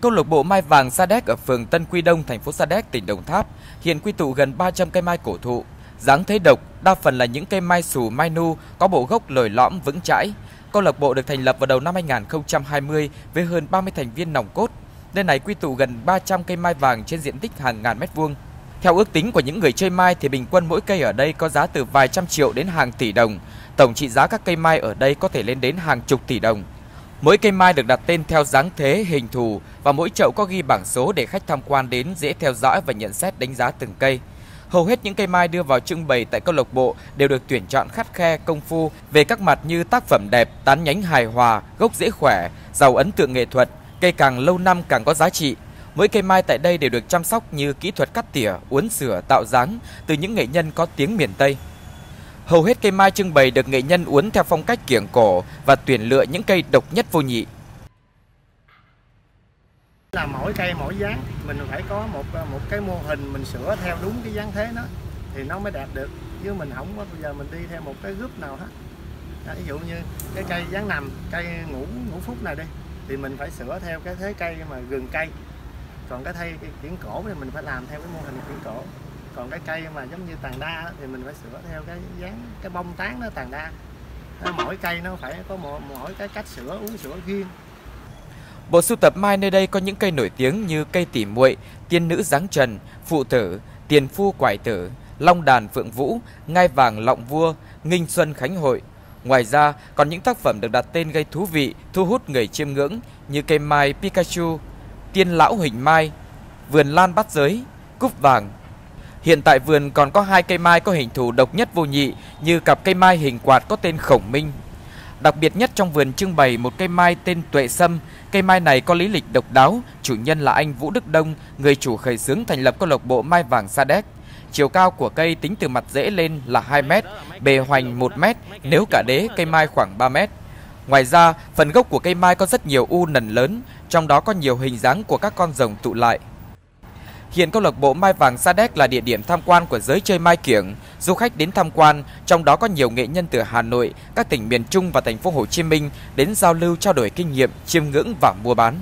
Câu lạc bộ Mai Vàng Sa Đéc ở phường Tân Quy Đông, thành phố Sa Đéc, tỉnh Đồng Tháp hiện quy tụ gần 300 cây mai cổ thụ. Dáng thế độc, đa phần là những cây mai xù mai nu có bộ gốc lồi lõm vững chãi. Câu lạc bộ được thành lập vào đầu năm 2020 với hơn 30 thành viên nòng cốt. Nơi này quy tụ gần 300 cây mai vàng trên diện tích hàng ngàn mét vuông. Theo ước tính của những người chơi mai thì bình quân mỗi cây ở đây có giá từ vài trăm triệu đến hàng tỷ đồng. Tổng trị giá các cây mai ở đây có thể lên đến hàng chục tỷ đồng. Mỗi cây mai được đặt tên theo dáng thế, hình thù và mỗi chậu có ghi bảng số để khách tham quan đến dễ theo dõi và nhận xét đánh giá từng cây. Hầu hết những cây mai đưa vào trưng bày tại câu lạc bộ đều được tuyển chọn khắt khe công phu về các mặt như tác phẩm đẹp, tán nhánh hài hòa, gốc dễ khỏe, giàu ấn tượng nghệ thuật, cây càng lâu năm càng có giá trị. Mỗi cây mai tại đây đều được chăm sóc như kỹ thuật cắt tỉa, uốn sửa, tạo dáng từ những nghệ nhân có tiếng miền Tây. Hầu hết cây mai trưng bày được nghệ nhân uốn theo phong cách kiểng cổ và tuyển lựa những cây độc nhất vô nhị. Là mỗi cây mỗi dáng mình phải có một một cái mô hình mình sửa theo đúng cái dáng thế nó thì nó mới đạt được chứ mình không có bây giờ mình đi theo một cái group nào hết. À, ví dụ như cái cây dáng nằm, cây ngủ ngũ phút này đi thì mình phải sửa theo cái thế cây mà gần cây. Còn cái thay kiểng kiển cổ thì mình phải làm theo cái mô hình kiển cổ còn cái cây mà giống như tàn đa thì mình phải sửa theo cái dáng cái bông tán nó tàn đa. Mỗi cây nó phải có một mỗi cái cách sửa uống sửa riêng. Bộ sưu tập mai nơi đây có những cây nổi tiếng như cây tỉ muội, tiên nữ giáng trần, phụ tử, tiền phu quải tử, long đàn phượng vũ, ngai vàng lọng vua, nghinh xuân khánh hội. Ngoài ra, còn những tác phẩm được đặt tên gây thú vị, thu hút người chiêm ngưỡng như cây mai Pikachu, tiên lão hình mai, vườn lan bát giới, cúc vàng, Hiện tại vườn còn có hai cây mai có hình thù độc nhất vô nhị như cặp cây mai hình quạt có tên Khổng Minh. Đặc biệt nhất trong vườn trưng bày một cây mai tên Tuệ Sâm. Cây mai này có lý lịch độc đáo, chủ nhân là anh Vũ Đức Đông, người chủ khởi xướng thành lập câu lạc bộ Mai Vàng Sa Đéc. Chiều cao của cây tính từ mặt rễ lên là 2 mét, bề hoành 1 mét, nếu cả đế cây mai khoảng 3 mét. Ngoài ra, phần gốc của cây mai có rất nhiều u nần lớn, trong đó có nhiều hình dáng của các con rồng tụ lại. Hiện câu lạc bộ Mai Vàng Sa Đéc là địa điểm tham quan của giới chơi mai kiểng. Du khách đến tham quan, trong đó có nhiều nghệ nhân từ Hà Nội, các tỉnh miền Trung và thành phố Hồ Chí Minh đến giao lưu trao đổi kinh nghiệm, chiêm ngưỡng và mua bán.